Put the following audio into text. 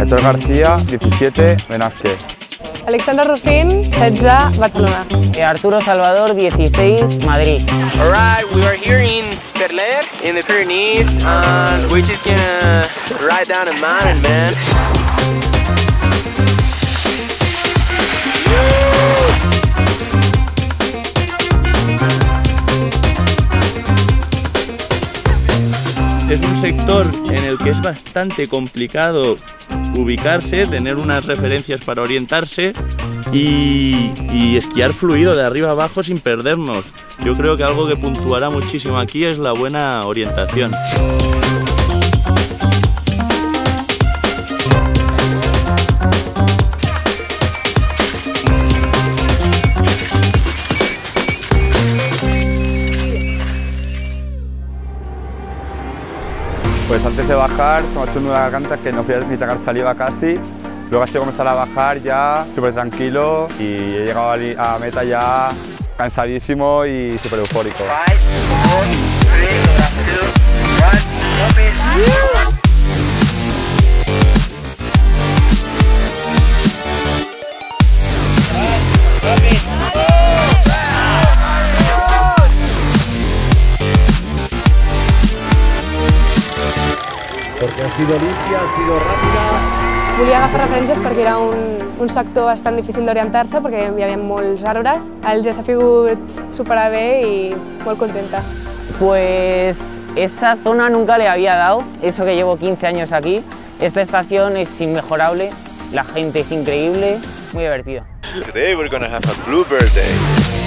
Aitor García, 17, Benasque. Alexandra Rufín, 16, Barcelona. Arturo Salvador, 16, Madrid. Alright, we are here in Perler, in the Pyrenees, and we're just gonna ride down a mountain, man. Es un sector en el que es bastante complicado ubicarse, tener unas referencias para orientarse y, esquiar fluido de arriba abajo sin perdernos. Yo creo que algo que puntuará muchísimo aquí es la buena orientación. Pues antes de bajar se me ha hecho una garganta que no podía ni tragar saliva casi. Luego ha sido comenzar a bajar ya súper tranquilo y he llegado a meta ya cansadísimo y súper eufórico. Ha sido limpia, ha sido ràpida. Volia agafar referències perquè era un, un sector bastant difícil d'orientar-se perquè hi havia molts arbres. El ja s'ha figut superbé i molt contenta. Pues esa zona nunca le había dado, eso que llevo 15 años aquí. Esta estación es inmejorable, la gente es increíble, muy divertido. Today we're gonna have a bluebird day.